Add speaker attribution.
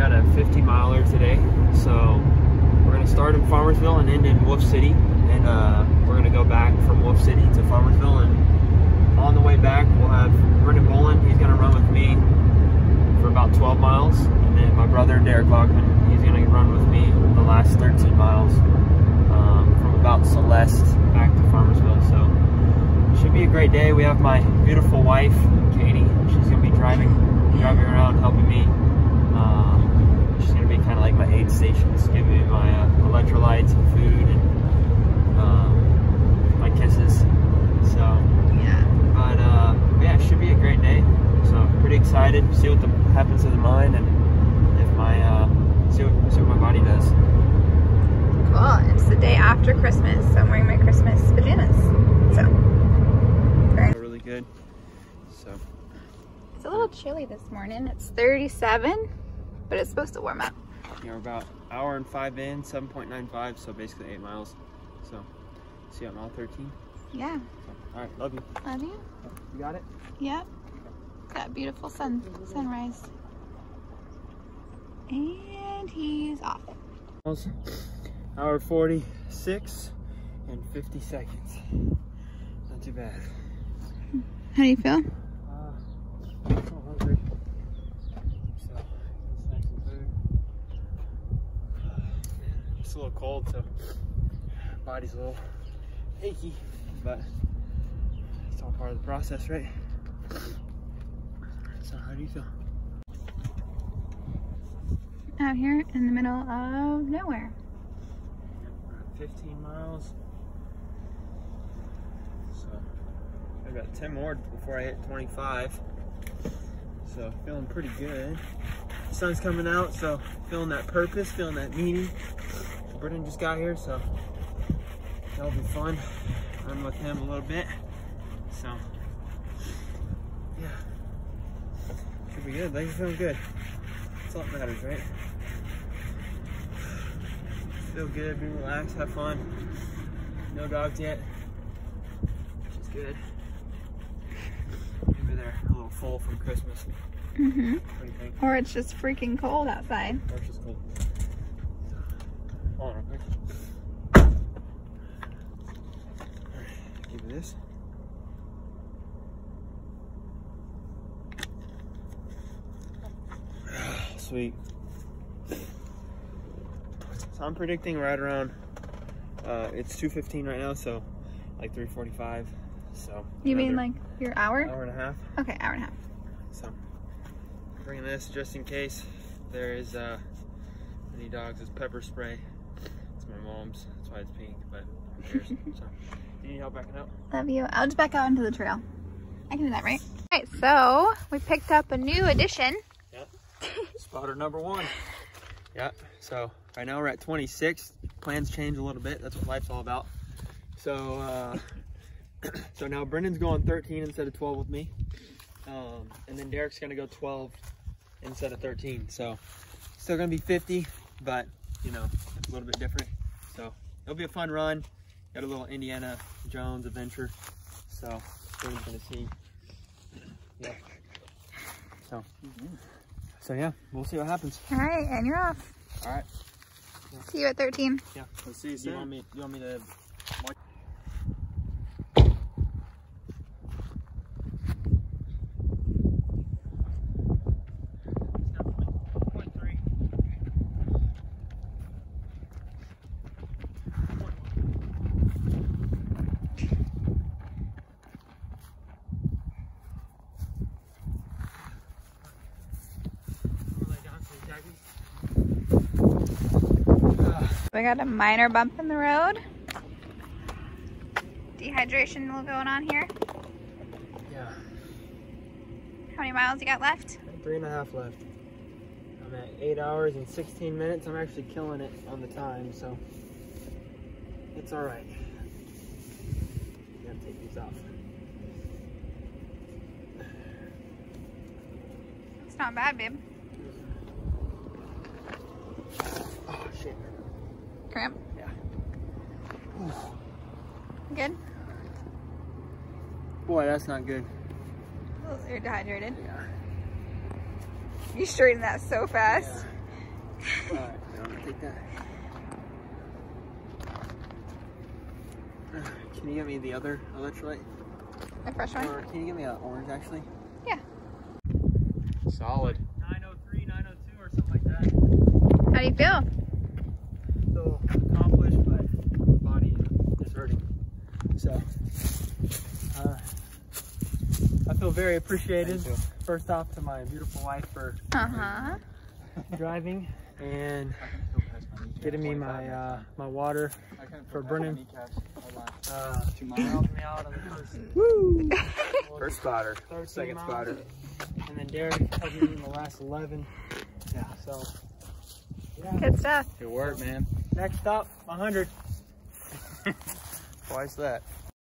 Speaker 1: got a 50 miler today, so we're gonna start in Farmersville and end in Wolf City, and uh, we're gonna go back from Wolf City to Farmersville, and on the way back we'll have Brendan Boland. He's gonna run with me for about 12 miles, and then my brother Derek Lockman. He's gonna run with me the last 13 miles um, from about Celeste back to Farmersville. So should be a great day. We have my beautiful wife Katie. She's gonna be driving driving around helping me. Uh, like my aid station, just giving me my uh, electrolytes and food and um, my kisses. So
Speaker 2: Yeah.
Speaker 1: but uh, yeah, it should be a great day. So pretty excited. See what the, happens to the mind and if my uh, see what see what my body does.
Speaker 2: Cool. It's the day after Christmas, so I'm wearing my Christmas pajamas. So, very
Speaker 1: Really good. So
Speaker 2: It's a little chilly this morning. It's 37, but it's supposed to warm up.
Speaker 1: Yeah, we're about hour and five in, seven point nine five, so basically eight miles. So see you at mile thirteen.
Speaker 2: Yeah.
Speaker 1: So, all right, love you.
Speaker 2: Love you.
Speaker 1: You got it.
Speaker 2: Yep. That beautiful sun sunrise. And he's off.
Speaker 1: Miles, Hour forty six and fifty seconds. Not too bad.
Speaker 2: How do you feel?
Speaker 1: Uh, I'm so hungry. So, let's snack some food. It's a little cold, so body's a little achy, but it's all part of the process, right? So, how do you feel?
Speaker 2: Out here in the middle of nowhere.
Speaker 1: 15 miles. So, I've got 10 more before I hit 25. So, feeling pretty good. The sun's coming out, so feeling that purpose, feeling that meaning. Brendan just got here, so that'll be fun. Run with him a little bit. So, yeah. Should be good. Legs feeling good. That's all that matters, right? Feel good, be relaxed, have fun. No dogs yet, which is good. Maybe they're a little full from Christmas.
Speaker 2: Mm-hmm.
Speaker 1: What do you think?
Speaker 2: Or it's just freaking cold outside.
Speaker 1: Or it's just cold. Hold on real quick. Give you this. Sweet. So I'm predicting right around, uh, it's 2.15 right now, so like 3.45. So
Speaker 2: You mean like your hour?
Speaker 1: hour and a half.
Speaker 2: Okay, hour and a half.
Speaker 1: So, bringing this just in case there is uh, any dogs. It's pepper spray. My mom's. That's why it's pink, but who cares? so, do you need help backing out?
Speaker 2: Love you. I'll just back out into the trail. I can do that, right? All right, so we picked up a new addition.
Speaker 1: Spotter number one. Yeah. So right now we're at 26. Plans change a little bit. That's what life's all about. So, uh, so now Brendan's going 13 instead of 12 with me, um, and then Derek's gonna go 12 instead of 13. So still gonna be 50, but you know a little bit different. So it'll be a fun run. Got a little Indiana Jones adventure. So Brendan's gonna see. Yeah. So. So yeah, we'll see what happens.
Speaker 2: All right, and you're off.
Speaker 1: All right.
Speaker 2: See you at 13.
Speaker 1: Yeah.
Speaker 3: Let's see you
Speaker 1: You want me? You want me to?
Speaker 2: We got a minor bump in the road. Dehydration going on here.
Speaker 1: Yeah.
Speaker 2: How many miles you got left?
Speaker 1: Three and a half left. I'm at eight hours and 16 minutes. I'm actually killing it on the time, so it's all right. Gotta take these off.
Speaker 2: It's not bad, babe.
Speaker 1: Oh shit.
Speaker 2: Cramp?
Speaker 1: Yeah. Oof.
Speaker 2: Good?
Speaker 1: Boy, that's not good.
Speaker 2: You're dehydrated?
Speaker 1: Yeah.
Speaker 2: You straightened that so fast. Yeah.
Speaker 1: All right, take that. Can you get me the other electrolyte?
Speaker 2: A fresh one?
Speaker 1: Or can you get me an orange, actually?
Speaker 2: Yeah.
Speaker 1: Solid. 903, 902 or something like that.
Speaker 2: How do you feel?
Speaker 1: Feel accomplished, but body is hurting.
Speaker 3: So, uh, I feel very appreciated. First off, to my beautiful wife for
Speaker 2: Uh huh.
Speaker 3: driving and getting me my uh, my water for Brendan. Uh, helping me out on the first,
Speaker 1: Woo! First spotter.
Speaker 3: 13
Speaker 1: Second
Speaker 3: miles.
Speaker 1: spotter.
Speaker 3: and then Derek helping me in the last 11. Yeah, so yeah.
Speaker 2: Good stuff.
Speaker 1: Good work, man.
Speaker 3: Next up, 100.
Speaker 1: Twice that.